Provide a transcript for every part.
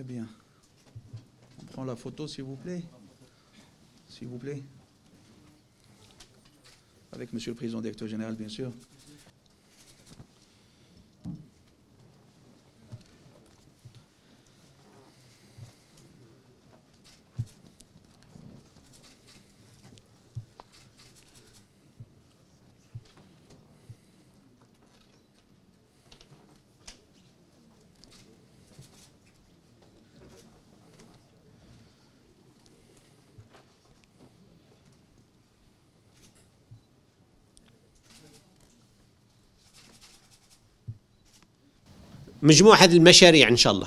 Très bien. On prend la photo, s'il vous plaît. S'il vous plaît. Avec Monsieur le Président directeur général, bien sûr. مجموع هذه المشاريع إن شاء الله.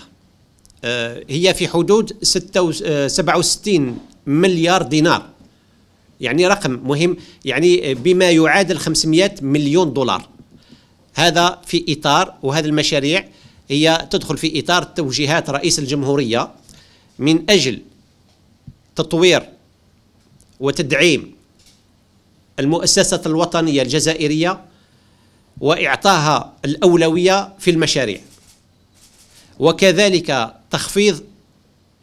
آه، هي في حدود 67 آه، مليار دينار. يعني رقم مهم. يعني بما يعادل 500 مليون دولار. هذا في إطار وهذه المشاريع هي تدخل في إطار توجيهات رئيس الجمهورية من أجل تطوير وتدعيم المؤسسة الوطنية الجزائرية وإعطاها الأولوية في المشاريع. وكذلك تخفيض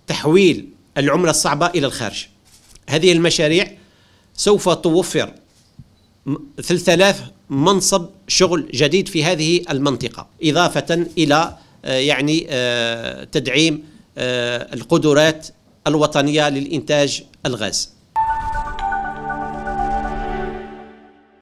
تحويل العملة الصعبة إلى الخارج. هذه المشاريع سوف توفر 3000 منصب شغل جديد في هذه المنطقة إضافة إلى آه، يعني آه، تدعيم آه، القدرات الوطنية للإنتاج الغاز.